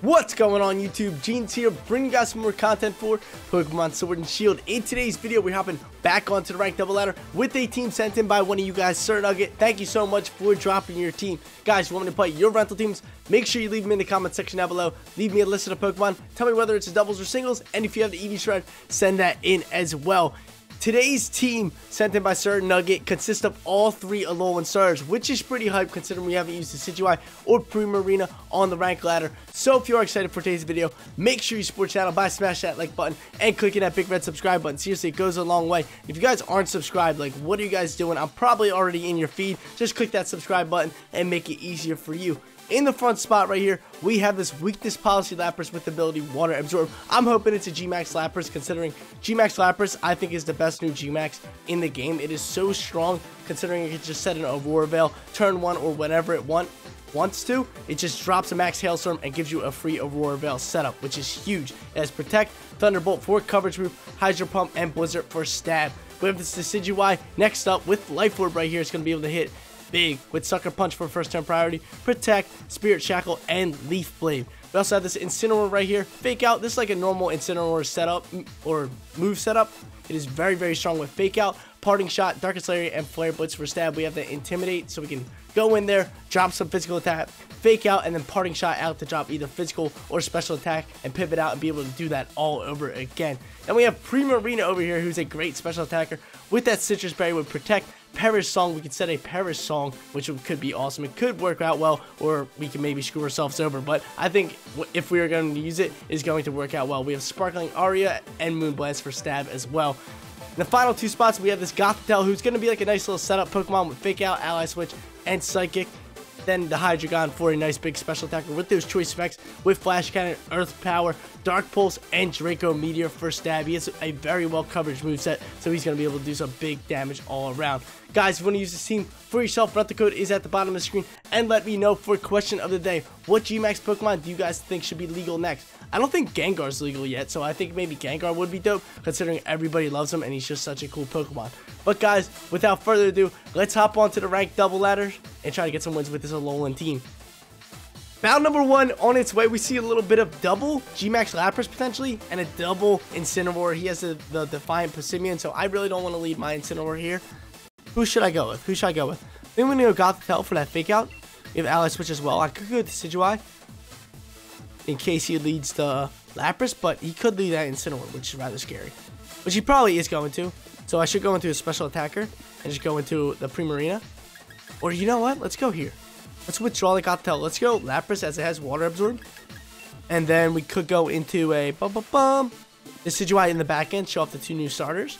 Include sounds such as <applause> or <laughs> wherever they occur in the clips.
What's going on YouTube? Jeans here, bringing you guys some more content for Pokemon Sword and Shield. In today's video, we're hopping back onto the ranked double ladder with a team sent in by one of you guys, Sir Nugget. Thank you so much for dropping your team. Guys, you want me to play your rental teams, make sure you leave them in the comment section down below. Leave me a list of Pokemon. Tell me whether it's doubles or singles, and if you have the EV Spread, send that in as well. Today's team, sent in by Sir Nugget, consists of all three Alolan starters, which is pretty hype considering we haven't used the Decidueye or Primarina on the rank ladder. So if you are excited for today's video, make sure you support channel by smash that like button and clicking that big red subscribe button. Seriously, it goes a long way. If you guys aren't subscribed, like what are you guys doing? I'm probably already in your feed. Just click that subscribe button and make it easier for you. In the front spot right here, we have this weakness policy Lapras with the ability Water Absorb. I'm hoping it's a G-Max Lapras considering G-Max Lapras I think is the best new G-Max in the game. It is so strong considering it can just set an Aurora Veil, turn one or whenever it want, wants to. It just drops a Max Hailstorm and gives you a free Aurora Veil setup, which is huge. It has Protect, Thunderbolt for coverage move, Hydro Pump, and Blizzard for stab. We have this Decidueye next up with Life Orb right here. It's going to be able to hit big with Sucker Punch for first turn priority, Protect, Spirit Shackle, and Leaf Blade. We also have this Incineroar right here. Fake Out. This is like a normal Incineroar setup or move setup. It is very, very strong with Fake Out, Parting Shot, Darkest Lariat, and Flare Blitz for stab. We have the Intimidate, so we can go in there, drop some physical attack, Fake Out, and then Parting Shot out to drop either physical or special attack, and pivot out and be able to do that all over again. Then we have Primarina over here, who's a great special attacker with that Sitrus Berry with Protect, Perish Song. We could set a Perish Song, which could be awesome. It could work out well, or we can maybe screw ourselves over. But I think if we are going to use it, is going to work out well. We have Sparkling Aria and Moonblast for stab as well. In the final two spots, we have this Gothitelle, who's going to be like a nice little setup Pokemon with Fake Out, Ally Switch, and Psychic then the Hydreigon for a nice big special attacker with those choice specs with Flash Cannon, Earth Power, Dark Pulse, and Draco Meteor for stab. He has a very well coverage moveset, so he's going to be able to do some big damage all around. Guys, if you want to use this team for yourself, The code is at the bottom of the screen, and let me know for question of the day, what G-Max Pokemon do you guys think should be legal next? I don't think Gengar's legal yet, so I think maybe Gengar would be dope, considering everybody loves him and he's just such a cool Pokemon. But guys, without further ado, let's hop onto the ranked double ladder and try to get some wins with this Alolan team. Bound number one on its way. We see a little bit of double G-Max Lapras potentially and a double Incineroar. He has the, the Defiant Passimian, so I really don't want to lead my Incineroar here. Who should I go with? Who should I go with? I think we need to go Gothitelle for that fake out. If Ally Switch as well. I could go with Decidueye in case he leads the Lapras, but he could lead that Incineroar, which is rather scary. Which he probably is going to. So I should go into a special attacker and just go into the Primarina. Or you know what? Let's go here. Let's withdraw the Gothitelle. Let's go Lapras as it has Water Absorb. And then we could go into a bum bum bum. Decidueye in the back end, show off the two new starters.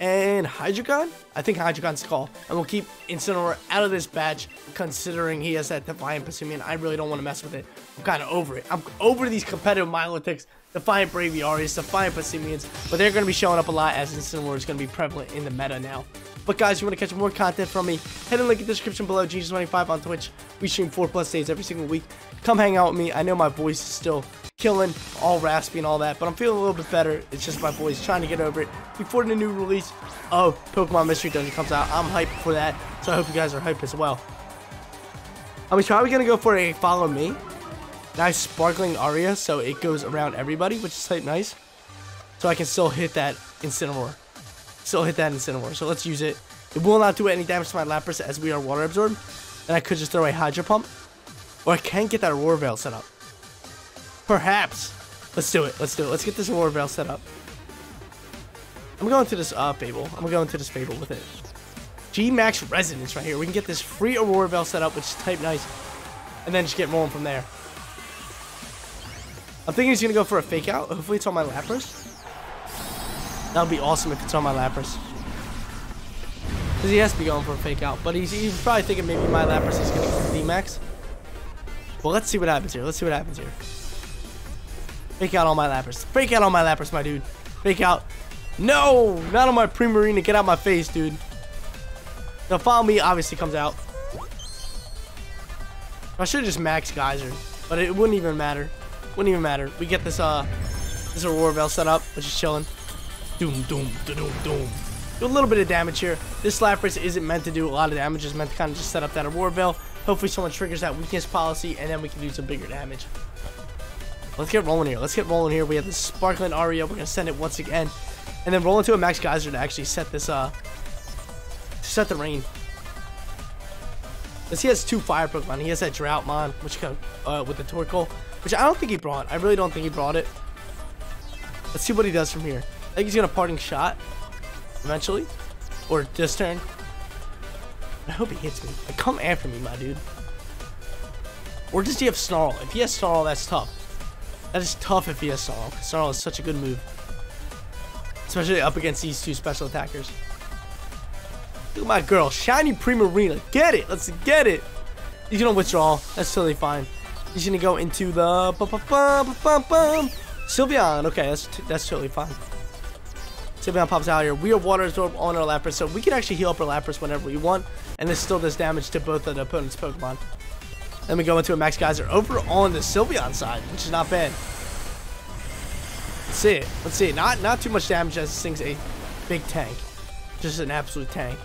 And Hydreigon? I think Hydreigon's call. And we'll keep Incineroar out of this batch, considering he has that Defiant Passimian. I really don't want to mess with it. I'm kind of over it. I'm over these competitive Milotics, Defiant Braviarians, Defiant Passimians, but they're going to be showing up a lot as Incineroar is going to be prevalent in the meta now. But guys, if you want to catch more content from me, head and link in the description below, Jeans25 on Twitch. We stream 4 plus days every single week. Come hang out with me. I know my voice is still killing, all raspy and all that, but I'm feeling a little bit better. It's just my voice trying to get over it before the new release of Pokemon Mystery Dungeon comes out. I'm hyped for that, so I hope you guys are hyped as well. I'm probably going to go for a follow me. Nice sparkling Aria, so it goes around everybody, which is quite nice. So I can still hit that Incineroar. Still hit that Incineroar, so let's use it. It will not do any damage to my Lapras as we are Water Absorbed. And I could just throw a Hydro Pump. Or I can get that Aurora Veil set up. Perhaps. Let's do it. Let's do it. Let's get this Aurora Veil set up. I'm going to this uh, Fable. I'm going to this Fable with it. G-Max Resonance right here. We can get this free Aurora Veil set up, which is type nice. And then just get rolling from there. I'm thinking he's going to go for a fake out. Hopefully it's on my Lapras. That would be awesome if it's on my Lapras. Because he has to be going for a fake out. But he's, he's probably thinking maybe my Lapras is going to get D-Max. Well, let's see what happens here. Let's see what happens here. Fake out on my Lapras. Fake out on my Lapras, my dude. Fake out. No! Not on my Primarina. Get out my face, dude. Now, follow me obviously comes out. I should have just max Geyser. But it wouldn't even matter. Wouldn't even matter. We get this, uh, this Aurora Veil set up, which is chilling. Doom, doom, doom, doom. Do a little bit of damage here. This Lapras isn't meant to do a lot of damage. It's meant to kind of just set up that Aurora Veil. Hopefully someone triggers that weakness policy, and then we can do some bigger damage. Let's get rolling here. Let's get rolling here. We have the Sparkling Aria. We're going to send it once again. And then roll into a Max Geyser to actually set this, uh, set the rain. Because he has two fire Pokemon. He has that Droughtmon, which can, uh, with the Torkoal, which I don't think he brought. I really don't think he brought it. Let's see what he does from here. I think he's going to parting shot eventually. Or this turn. I hope he hits me. Like, come after me, my dude. Or does he have Snarl? If he has Snarl, that's tough. That is tough if he has Snarl. Snarl is such a good move. Especially up against these two special attackers. Look at my girl. Shiny Primarina. Get it. Let's get it. He's going to withdraw. That's totally fine. He's to go into the... Sylveon. Okay, that's, that's totally fine. Sylveon pops out here. We are Water Absorb on our Lapras, so we can actually heal up our Lapras whenever we want. And this still does damage to both of the opponent's Pokemon. Then we go into a Max Geyser over on the Sylveon side, which is not bad. Let's see it. Let's see it. Not, not too much damage as this thing's a big tank. Just an absolute tank.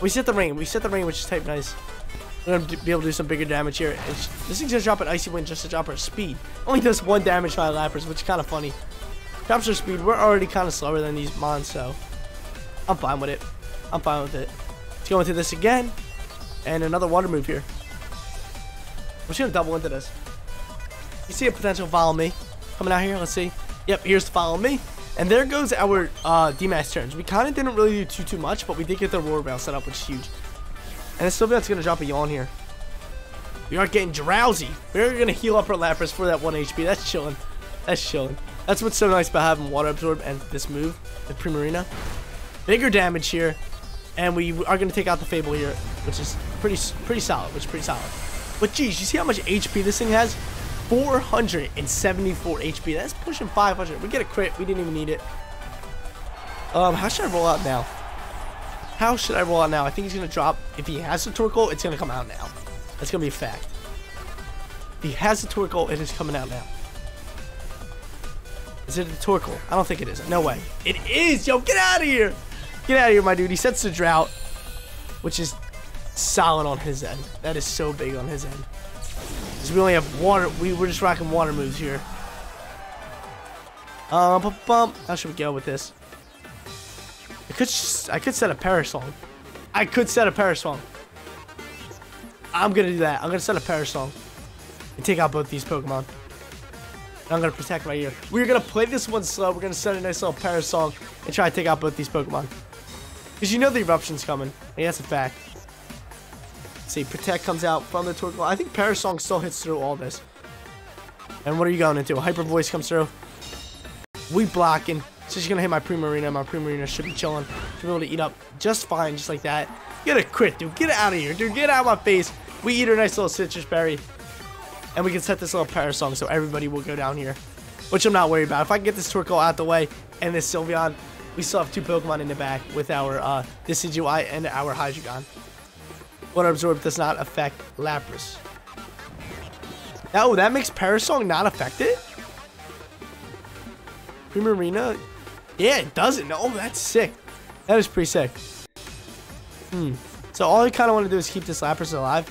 We set the rain. We set the rain, which is type nice. Going to be able to do some bigger damage here. It's, this thing's going to drop an Icy Wind just to drop our speed. Only does one damage by Lapras, which is kind of funny. Drops our speed. We're already kind of slower than these Mons, so I'm fine with it. I'm fine with it. Let's go into this again. And another water move here. I'm just gonna double into this. You see a potential follow me coming out here? Let's see. Yep, here's the follow me. And there goes our uh, D-Max turns. We kind of didn't really do too, too much, but we did get the Roar Bell set up, which is huge. And Sylveon's to drop a yawn here. We are getting drowsy. We're to heal up our Lapras for that 1 HP. That's chilling. That's chilling. That's what's so nice about having Water Absorb and this move, the Primarina. Bigger damage here. And we are to take out the Fable here, which is pretty pretty solid, which is pretty solid. But geez, you see how much HP this thing has? 474 HP. That's pushing 500. We get a crit. We didn't even need it. Um, how should I roll out now? How should I roll out now? I think he's going to drop. If he has the Torkoal, it's going to come out now. That's going to be a fact. If he has the Torkoal, it is coming out now. Is it the Torkoal? I don't think it is. No way. It is! Yo, get out of here! Get out of here, my dude. He sets the Drought, which is solid on his end. That is so big on his end. Because we only have water. We, we're just rocking water moves here. Um, bum, bum. How should we go with this? I could I could set a Perish Song. I could set a Perish Song. I'm gonna do that. I'm gonna set a Perish Song and take out both these Pokemon. I'm gonna protect right here. We're gonna play this one slow. We're gonna set a nice little Perish Song and try to take out both these Pokemon. Because you know the eruption's coming. Yeah, that's a fact. See, Protect comes out from the Torkoal. I think Perish Song still hits through all this. And what are you going into? A Hyper Voice comes through. We blocking. So she's to hit my Primarina. My Primarina should be chilling. Should be able to eat up just fine, just like that. Get a crit, dude. Get out of here, dude. Get out of my face. We eat a nice little Sitrus Berry. And we can set this little Perish Song so everybody will go down here. Which I'm not worried about. If I can get this Torkoal out the way and this Sylveon, we still have two Pokemon in the back with our uh, Decidueye and our Hydreigon. Water Absorb does not affect Lapras. Oh, that makes Perish Song not affected? Primarina? Yeah, it doesn't. Oh, that's sick. That is pretty sick. Hmm. So all I kind of want to do is keep this Lapras alive.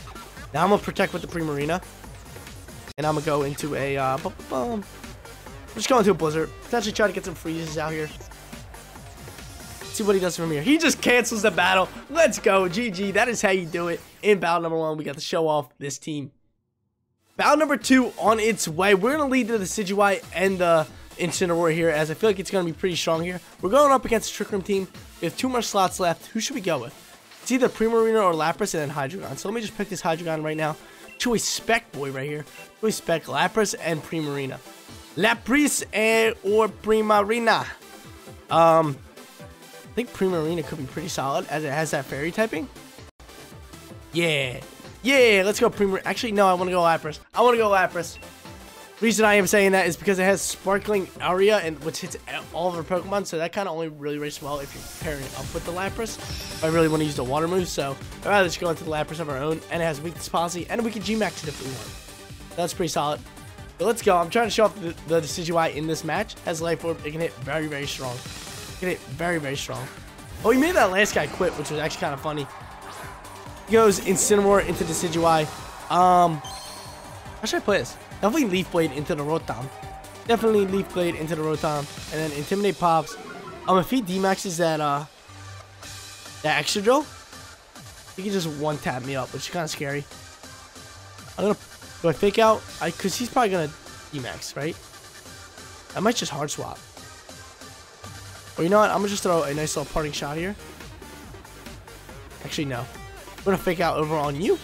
Now I'm going to protect with the Primarina. And I'm going to go into a... Uh, bum, bum. Just go into a Blizzard. Potentially try to get some freezes out here see what he does from here. He just cancels the battle. Let's go. GG. That is how you do it. In battle number one, we got to show off this team. Battle number two on its way. We're going to lead to the Decidueye and the Incineroar here, as I feel like it's going to be pretty strong here. We're going up against the Trick Room team. We have two more slots left. Who should we go with? It's either Primarina or Lapras and then Hydreigon. So let me just pick this Hydreigon right now. Choice Spec Boy right here. Choice Spec Lapras and Primarina. Lapras and or Primarina. Um, I think Primarina could be pretty solid as it has that fairy typing. Yeah. Yeah, let's go Primarina. Actually, no, I want to go Lapras. I want to go Lapras. Reason I am saying that is because it has Sparkling Aria, and which hits all of our Pokemon, so that kind of only really rates well if you're pairing it up with the Lapras. I really want to use the Water move, so I'd rather just go into the Lapras of our own, and it has Weakness Policy, and we can G-Max it if we want. That's pretty solid. But let's go. I'm trying to show off the, the Decidueye in this match. Has Life Orb. It can hit very, very strong. It very, very strong. Oh, he made that last guy quit, which was actually kind of funny. He goes Incineroar into Decidueye. Um, how should I play this? Definitely Leaf Blade into the Rotom. Definitely Leaf Blade into the Rotom. And then Intimidate pops. Um, if he D-maxes that, uh, that Excadrill, he can just one-tap me up, which is kind of scary. I'm gonna, do I fake out? I, cause he's probably gonna D-max, right? I might just hard swap. Or you know what? I'm gonna just throw a nice little parting shot here. Actually, no. I'm gonna fake out over on you.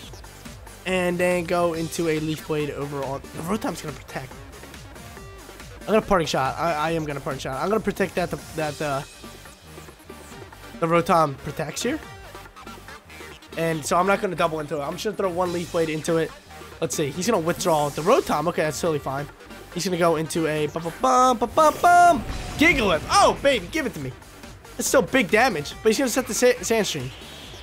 And then go into a Leaf Blade over on... The Rotom's gonna protect. I'm gonna parting shot. I, I am gonna parting shot. I'm gonna protect that the, that the Rotom protects here. And so I'm not gonna double into it. I'm just gonna throw one Leaf Blade into it. Let's see. He's gonna withdraw the Rotom. Okay, that's totally fine. He's gonna go into a bum bum bum bum bum Gigalith. Oh, baby, give it to me. It's still big damage, but he's gonna set the sa Sandstream.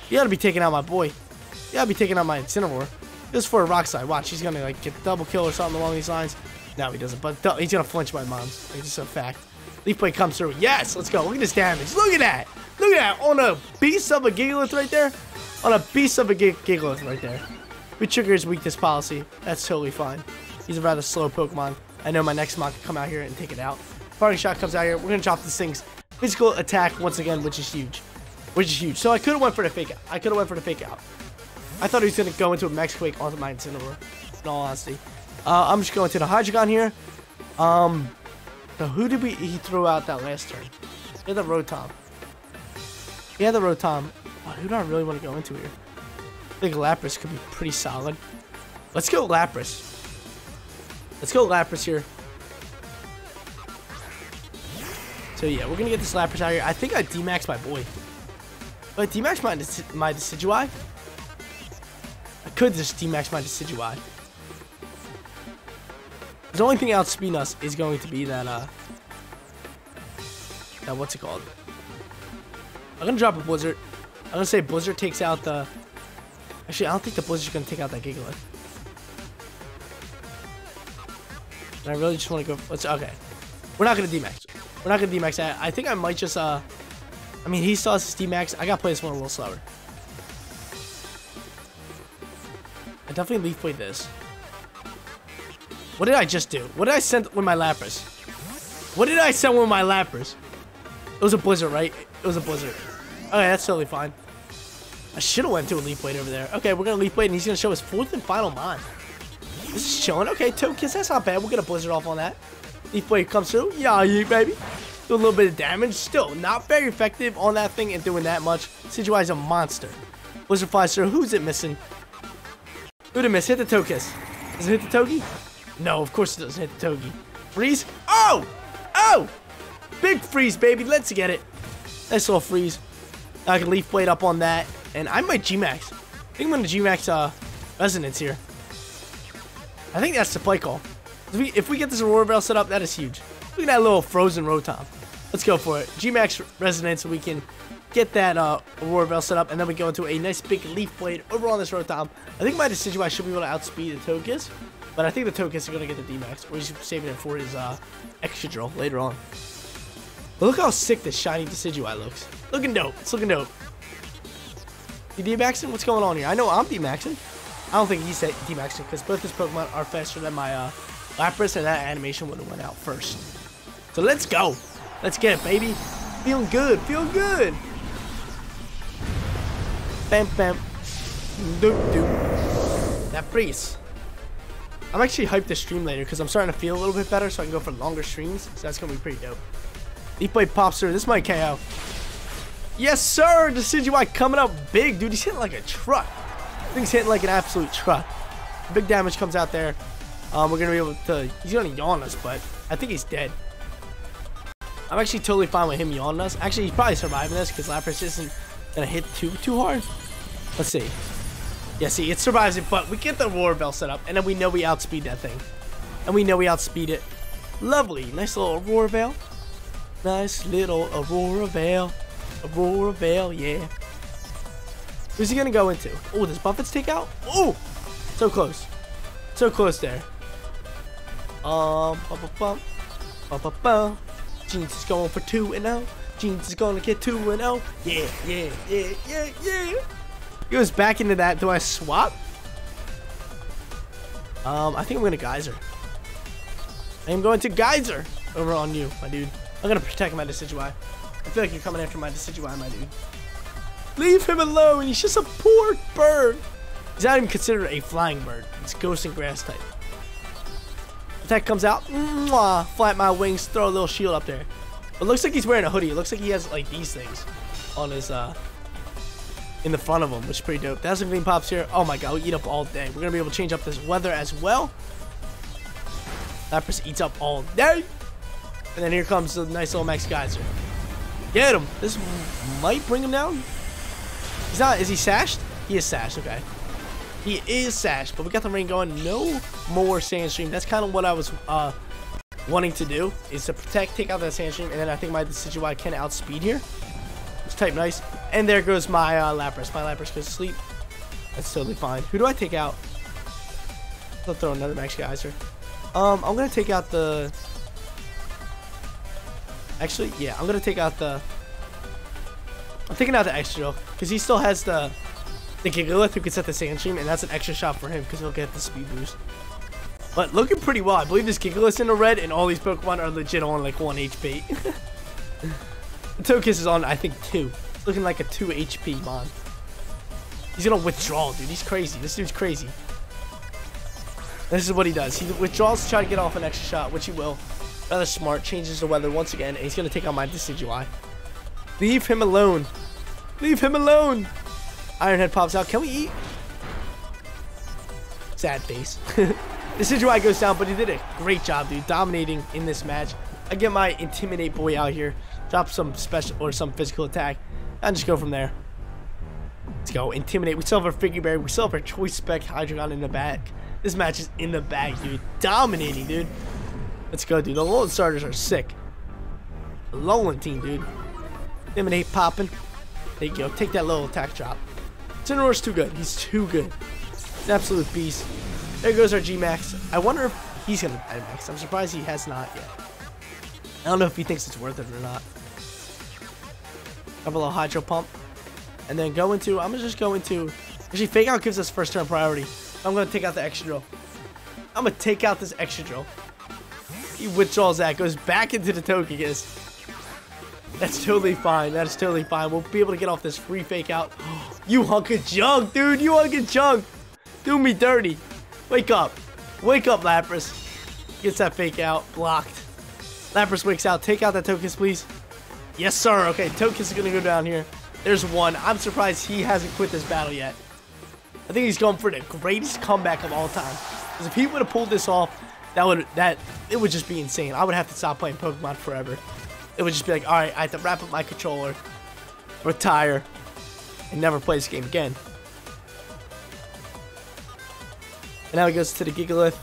You gotta be taking out my boy. You gotta be taking out my Incineroar. Just for a Rock Slide. Watch, he's gonna like get the double kill or something along these lines. No, he doesn't. But he's gonna flinch my mom's. It's just a fact. Leaf Blade comes through. Yes, let's go. Look at this damage. Look at that. Look at that. On a beast of a Gigalith right there. On a beast of a Gigalith right there. We trigger his weakness policy. That's totally fine. He's a rather slow Pokemon. I know my next mon can come out here and take it out. Parting shot comes out here. We're gonna drop this thing's physical attack once again, which is huge. Which is huge. So I could have went for the fake out. I could have went for the fake out. I thought he was gonna go into a Max Quake onto my Incineroar. In all honesty. Uh, I'm just going to the Hydreigon here. Um, so who did we he threw out that last turn? He had the Rotom. He had the Rotom. Oh, who do I really want to go into here? I think Lapras could be pretty solid. Let's go Lapras. Let's go Lapras here. So yeah, we're gonna get this Lapras out here. I think I D-max my boy. But D-max my, my Decidueye? I could just D-max my Decidueye. The only thing outspeeding us is going to be that, uh... That, what's it called? I'm gonna drop a Blizzard. I'm gonna say Blizzard takes out the... Actually, I don't think the Blizzard's gonna take out that Gigalith. And I really just want to go... Let's, okay. We're not gonna D-max. We're not gonna D-max that. I think I might just, uh... I mean, he still has his D-max. I gotta play this one a little slower. Definitely Leaf Blade this. What did I just do? What did I send with my Lapras? What did I send with my Lapras? It was a Blizzard, right? It was a Blizzard. Okay, that's totally fine. I should have went to a Leaf Blade over there. Okay, we're going to Leaf Blade, and he's going to show his fourth and final Mon. This is chilling. Okay, Togekiss, that's not bad. We'll get a Blizzard off on that. Leaf Blade comes through. Yeah, yeah, baby. Do a little bit of damage. Still, not very effective on that thing and doing that much. Sijuai's a monster. Blizzard through. Who's it missing? Miss? Hit the Togekiss. Does it hit the Togi? No, of course it doesn't hit the Togi. Freeze. Oh! Oh! Big freeze, baby. Let's get it. Nice little freeze. I can Leaf Blade up on that. And I might G-Max. I think I'm going to G-Max uh, Resonance here. I think that's the play call. If we, if we get this Aurora Veil set up, that is huge. Look at that little frozen Rotom. Let's go for it. G-Max Resonance so we can get that uh, Aurora Veil set up, and then we go into a nice big Leaf Blade over on this Rotom. I think my decision I should be able to outspeed the Togekiss. But I think the Togekiss is going to get the D-Max, or he's saving it for his uh, Excadrill later on. But look how sick this shiny Decidueye looks. Looking dope. It's looking dope. You D-Maxing? What's going on here? I know I'm D-Maxing. I don't think he's D-Maxing, because both his Pokemon are faster than my uh, Lapras, and that animation would have went out first. So let's go. Let's get it, baby. Feeling good. Feeling good. Bam, bam. Doop, doop. That freeze. I'm actually hyped to stream later because I'm starting to feel a little bit better so I can go for longer streams. So that's going to be pretty dope. Leaf Blade pops through. This might KO. Yes, sir. Decidueye coming up big, dude. He's hitting like a truck. Thing's hitting like an absolute truck. Big damage comes out there. Um, we're going to be able to... He's going to yawn us, but I think he's dead. I'm actually totally fine with him yawning us. Actually, he's probably surviving this because Lapras isn't going to hit too, too hard. Let's see. Yeah, see, it survives it, but we get the Aurora Veil set up, and then we know we outspeed that thing. And we know we outspeed it. Lovely. Nice little Aurora Veil. Nice little Aurora Veil. Aurora Veil, yeah. Who's he to go into? Oh, does Buffett's take out? Oh! So close. So close there. Um, bum, bum, bum. Bum, bum. Jeans is going for 2 and 0. Going to get 2 and 0. Yeah, yeah, yeah, yeah, yeah. He goes back into that. Do I swap? Um, I think I'm to Geyser. I am going to Geyser over on you, my dude. I'm to protect my Decidueye. I feel like you're coming after my Decidueye, my dude. Leave him alone. He's just a poor bird. He's not even considered a flying bird. It's ghost and grass type. Attack comes out. Mwah, flap my wings. Throw a little shield up there. It looks like he's wearing a hoodie. It looks like he has like these things on his uh in the front of him, which is pretty dope. That's some green pops here. Oh my god, we eat up all day. We're gonna be able to change up this weather as well. Lapras eats up all day. And then here comes the nice little Max Geyser. Get him. This might bring him down. He's not. Is he sashed? He is sashed. Okay. He is sashed, but we got the rain going. No more Sandstream. That's kind of what I was uh, wanting to do, is to protect, take out that Sandstream, and then I think my Decidueye can outspeed here. It's type nice. And there goes my uh, Lapras. My Lapras goes to sleep. That's totally fine. Who do I take out? I'll throw another Max Geyser. Um, I'm going to take out the... Actually, yeah, I'm going to take out the... I'm taking out the extra because he still has the the Gigalith who can set the Sandstream, and that's an extra shot for him because he'll get the speed boost. But looking pretty well. I believe this Gigalith in the red, and all these Pokemon are legit on like 1 HP. <laughs> the is on, I think, 2. It's looking like a 2 HP mon. He's to withdraw, dude. He's crazy. This dude's crazy. This is what he does. He withdraws to try to get off an extra shot, which he will. Rather smart. Changes the weather once again, and he's to take out my Decidueye. Leave him alone. Leave him alone. Ironhead pops out. Can we eat? Sad face. <laughs> Decidueye goes down, but he did a great job, dude. Dominating in this match. I get my Intimidate boy out here. Drop some special or some physical attack. And just go from there. Let's go. Intimidate. We still have our Figy Berry. We still have our Choice Spec Hydreigon in the back. This match is in the bag, dude. Dominating, dude. Let's go, dude. The Alolan starters are sick. Alolan team, dude. Intimidate popping. There you go. Take that little attack drop. Incineroar's too good. He's too good. He's an absolute beast. There goes our G-Max. I wonder if he's going to Dynamax. I'm surprised he has not yet. I don't know if he thinks it's worth it or not. Have a little Hydro Pump. And then go into... I'm going to just go into... Actually, Fake Out gives us first turn priority. I'm going to take out the Excadrill. I'm going to take out this Excadrill. He withdraws that. Goes back into the Togekiss. That's totally fine. That's totally fine. We'll be able to get off this free fake out. <gasps> you hunk of junk, dude. You hunk of junk. Do me dirty. Wake up. Wake up, Lapras. Gets that fake out. Blocked. Lapras wakes out. Take out that Togekiss, please. Yes, sir. Okay, Togekiss is going to go down here. There's one. I'm surprised he hasn't quit this battle yet. I think he's going for the greatest comeback of all time. Because if he would have pulled this off, that would that it would just be insane. I would have to stop playing Pokemon forever it would just be like, all right, I have to wrap up my controller, retire, and never play this game again. And now he goes to the Gigalith.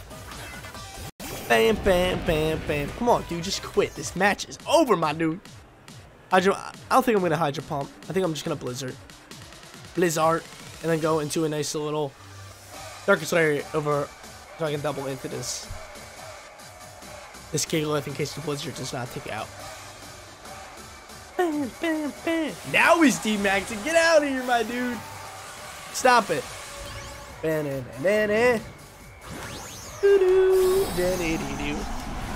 Bam, bam, bam, bam. Come on, dude, just quit. This match is over, my dude. Hydro, I don't think I'm going to Hydro Pump. I think I'm just going to Blizzard. Blizzard. And then go into a nice little Darkest Lariat over so I can double into this this Gigalith in case the Blizzard does not take it out. Bam, bam, bam. Now he's D-maxing. Get out of here, my dude. Stop it. Dude,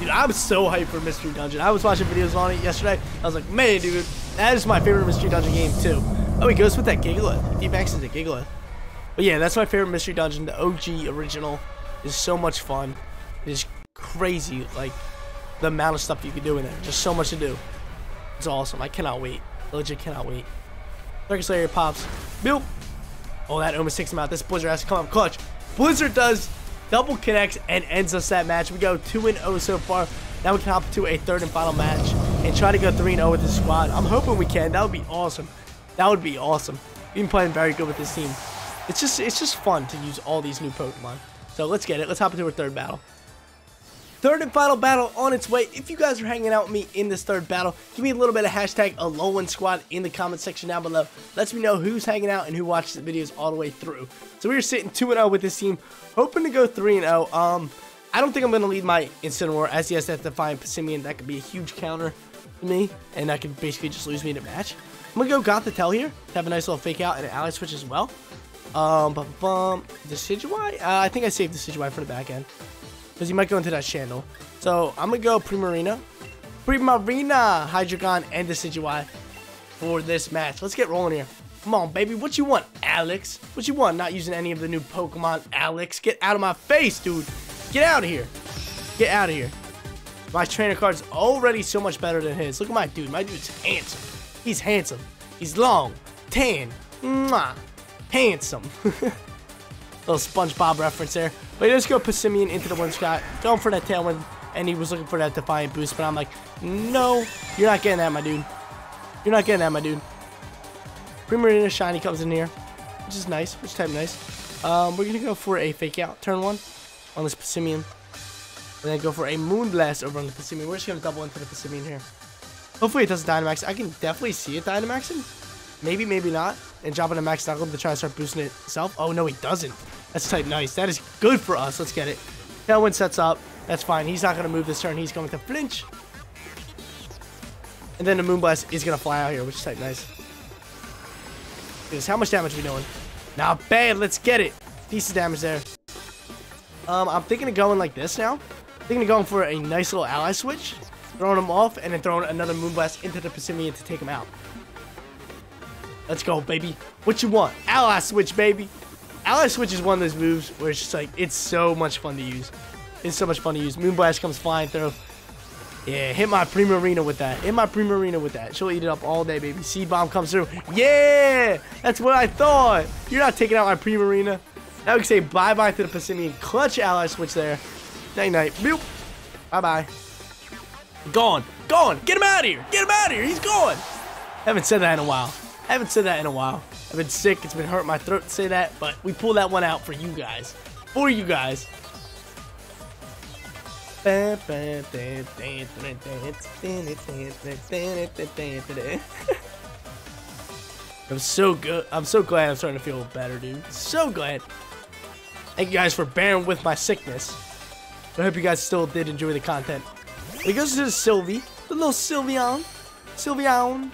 I'm so hyped for Mystery Dungeon. I was watching videos on it yesterday. I was like, man, dude, that is my favorite Mystery Dungeon game, too. Oh, he goes with that Gigalith. D-maxes the Gigalith. But yeah, that's my favorite Mystery Dungeon. The OG original is so much fun. It's crazy, like, the amount of stuff you can do in there. Just so much to do. It's awesome. I cannot wait. legit cannot wait. Circuit Slayer pops. Boop. Oh, that almost takes him out. This Blizzard has to come up clutch. Blizzard does double connects and ends us that match. We go 2-0 so far. Now we can hop to a third and final match and try to go 3-0 with this squad. I'm hoping we can. That would be awesome. That would be awesome. We've been playing very good with this team. It's just it's just fun to use all these new Pokemon. So let's get it. Let's hop into our third battle. Third and final battle on its way. If you guys are hanging out with me in this third battle, give me a little bit of hashtag Alolan Squad in the comment section down below. Lets me know who's hanging out and who watches the videos all the way through. So we are sitting 2-0 with this team, hoping to go 3-0. Um, I don't think I'm going to lead my Incineroar as he has that Defiant Passimian. That could be a huge counter to me, and that could basically just lose me in a match. I'm going to go Gothitelle here, have a nice little fake out and an ally switch as well. Um, bum, bum, Decidueye? Uh, I think I saved Decidueye for the back end. Because he might go into that channel. So So I'm gonna go Primarina. Primarina, Hydreigon, and Decidueye for this match. Let's get rolling here. Come on, baby. What you want, Alex? What you want? Not using any of the new Pokemon, Alex. Get out of my face, dude. Get out of here. Get out of here. My trainer card's already so much better than his. Look at my dude. My dude's handsome. He's handsome. He's long, tan, mwah, handsome. <laughs> Little SpongeBob reference there. But he does go Passimian into the one shot, going for that tailwind, and he was looking for that Defiant boost, but I'm like, no, you're not getting that, my dude. You're not getting that, my dude. Primarina Shiny comes in here, which is nice, which type nice. Um, we're going to go for a Fake Out turn one on this Passimian. And then go for a Moonblast over on the Passimian. We're just going to double into the Passimian here. Hopefully it doesn't Dynamax. I can definitely see it Dynamaxing. Maybe, maybe not. And dropping a Max Knuckle to try to start boosting it itself. Oh, no, he doesn't. That's type nice. That is good for us. Let's get it. Tailwind sets up. That's fine. He's not going to move this turn. He's going to flinch. And then the Moonblast is going to fly out here, which is type nice. Because how much damage are we doing? Not bad. Let's get it. Decent damage there. Um, I'm thinking of going like this now. I'm thinking of going for a nice little ally switch. Throwing him off and then throwing another Moonblast into the Passimian to take him out. Let's go, baby. What you want? Ally switch, baby. Ally switch is one of those moves where it's just like, it's so much fun to use. It's so much fun to use. Moonblast comes flying through. Yeah, hit my Primarina with that. Hit my Primarina with that. She'll eat it up all day, baby. Seed Bomb comes through. Yeah! That's what I thought. You're not taking out my Primarina. Now we can say bye-bye to the Passimian. Clutch ally switch there. Night-night. Boop. Bye-bye. Gone. Gone. Get him out of here. Get him out of here. He's gone. Haven't said that in a while. Haven't said that in a while. I've been sick. It's been hurting my throat to say that, but we pull that one out for you guys. For you guys. <laughs> I'm so good. I'm so glad I'm starting to feel better, dude. So glad. Thank you guys for bearing with my sickness. I hope you guys still did enjoy the content. It goes to Sylvie, the little Sylveon. Sylveon.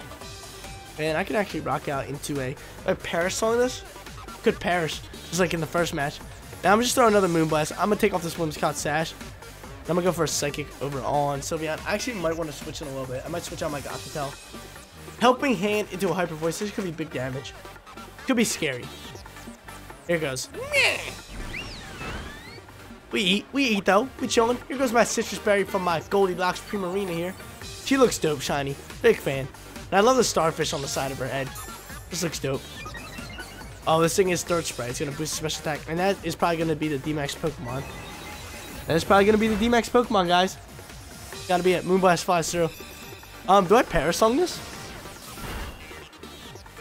And I can actually rock out into a, a Paris on this. Could Paris, just like in the first match. Now I'm just throwing another Moonblast. I'm to take off this Whimsicott Sash. I'm to go for a Psychic over on Sylveon. I actually might want to switch in a little bit. I might switch out my Gothitelle. Helping Hand into a Hyper Voice. This could be big damage. Could be scary. Here goes. We eat. We eat, though. We chilling. Here goes my Sitrus Berry from my Goldilocks Primarina here. She looks dope, shiny. Big fan. And I love the starfish on the side of her head. This looks dope. Oh, this thing is Throat Spray. It's going to boost special attack. And that is probably going to be the D-Max Pokemon. That is probably going to be the D-Max Pokemon, guys. Got to be it. Moonblast flies through. Um, do I Perish Song this?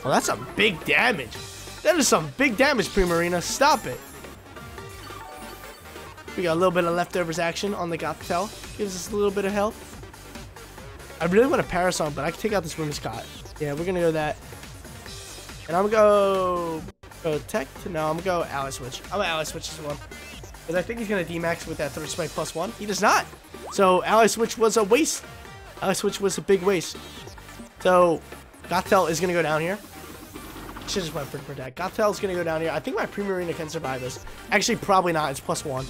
Oh, that's some big damage. That is some big damage, Primarina. Stop it. We got a little bit of leftovers action on the Gothitelle. Gives us a little bit of health. I really want a Perish Song, but I can take out this Whimsicott. Yeah, we're going to go that. And I'm going to go Protect. No, I'm going to go Ally Switch. I'm going to Ally Switch as one. Because I think he's going to D-Max with that Third Spike plus one. He does not. So Ally Switch was a waste. Ally Switch was a big waste. So Gothitelle is going to go down here. Should just went for Protect. Gothitelle is going to go down here. I think my Primarina can survive this. Actually, probably not. It's plus one.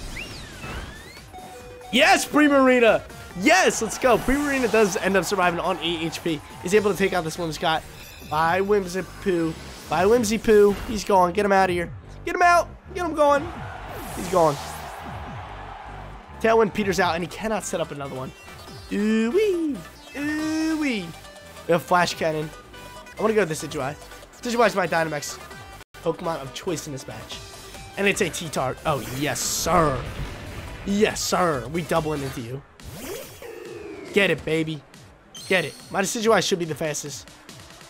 Yes, Primarina! Yes, let's go. Primarina does end up surviving on 8 HP. He's able to take out this Whimsicott. Bye, Whimsipoo. Bye, Whimsipoo. He's gone. Get him out of here. Get him out. Get him going. He's gone. Tailwind peters out, and he cannot set up another one. Ooh-wee. Ooh-wee. We have Flash Cannon. I want to go to the Decidueye. Decidueye is my Dynamax Pokemon of choice in this match. And it's a T-Tar. Oh, yes, sir. Yes, sir. We doubling into you. Get it, baby. Get it. My Decidueye should be the fastest.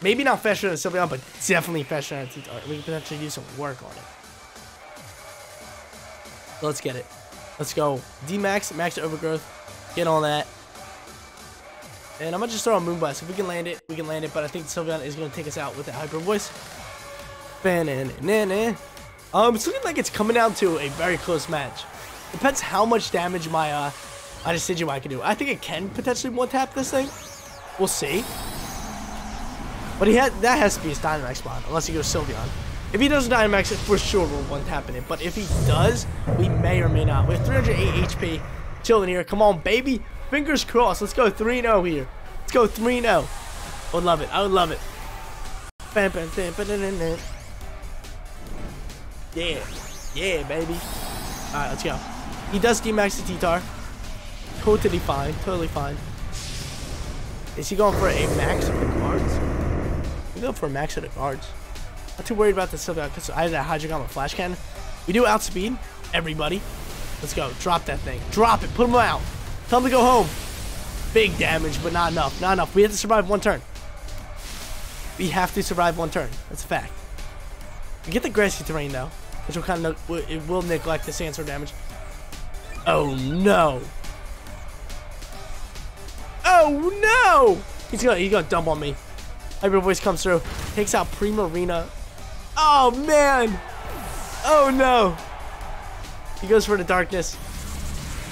Maybe not faster than Sylveon, but definitely faster than Tito. We can potentially do some work on it. Let's get it. Let's go. D-Max, Max Overgrowth. Get on that. And I'm going to just throw a Moonblast. If we can land it, we can land it. But I think Sylveon is going to take us out with that Hyper Voice. Um, it's looking like it's coming down to a very close match. Depends how much damage my uh, I just did what I can do. I think it can potentially one-tap this thing. We'll see. But he had that has to be his Dynamax spawn, unless he goes Sylveon. If he does Dynamax, it for sure we're one-tapping it. But if he does, we may or may not. We have 308 HP. Chilling here. Come on, baby. Fingers crossed. Let's go 3-0 here. Let's go 3-0. I would love it. I would love it. Bam, bam, bam, bam, bam, bam. Yeah. Yeah, baby. Alright, let's go. He does D-Max the T-Tar. Totally fine. Totally fine. Is he going for a max of the guards? We go for a max of the guards. Not too worried about the stuff because I had a Hydreigon flash cannon. We do outspeed everybody. Let's go. Drop that thing. Drop it. Put him out. Tell him to go home. Big damage, but not enough. Not enough. We have to survive one turn. We have to survive one turn. That's a fact. We get the grassy terrain though, which will kind of it will neglect the sandstone damage. Oh no! Oh no! He's gonna he's gonna dump on me. Hyper voice comes through, takes out Primarina. Oh man! Oh no! He goes for the darkness.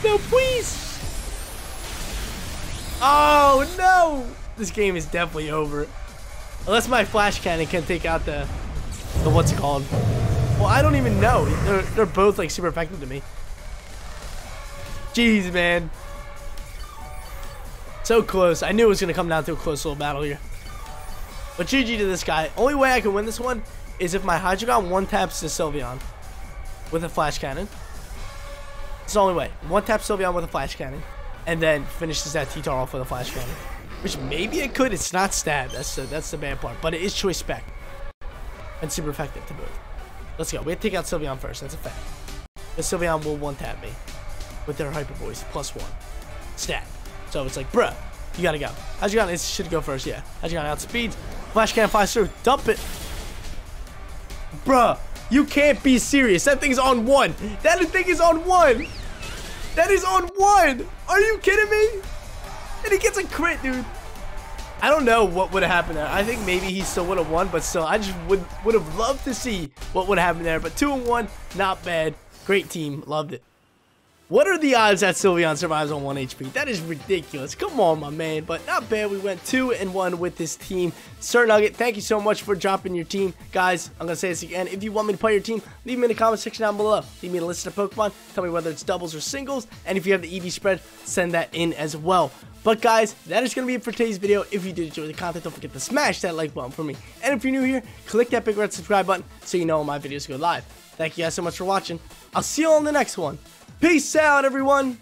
No, please! Oh no! This game is definitely over. Unless my flash cannon can take out the, the what's it called? Well, I don't even know. They're, they're both like super effective to me. Jeez, man. So close. I knew it was going to come down to a close little battle here. But GG to this guy. Only way I can win this one is if my Hydreigon one taps to Sylveon with a flash cannon. It's the only way. One tap Sylveon with a flash cannon. And then finishes that T-Tar off with a flash cannon. Which maybe it could. It's not stab. That's the, that's the bad part. But it is choice spec. And super effective to boot. Let's go. We have to take out Sylveon first. That's a fact. But Sylveon will one tap me. With their Hyper Voice. Plus one. Stat. So it's like, bruh. You gotta go. Hydreigon it should go first, yeah. Hydreigon outspeeds. Flash cannon flies through. Dump it. Bruh. You can't be serious. That thing's on one. That thing is on one. That is on one. Are you kidding me? And he gets a crit, dude. I don't know what would have happened there. I think maybe he still would have won, but still, I just would would have loved to see what would have happened there. But two and one, not bad. Great team, loved it. What are the odds that Sylveon survives on 1 HP? That is ridiculous. Come on, my man. But not bad. We went 2 and 1 with this team. Sir Nugget, thank you so much for dropping your team. Guys, I'm going to say this again. If you want me to play your team, leave me in the comment section down below. Leave me a list of Pokemon. Tell me whether it's doubles or singles. And if you have the EV spread, send that in as well. But guys, that is going to be it for today's video. If you did enjoy the content, don't forget to smash that like button for me. And if you're new here, click that big red subscribe button so you know when my videos go live. Thank you guys so much for watching. I'll see you all in the next one. Peace out, everyone.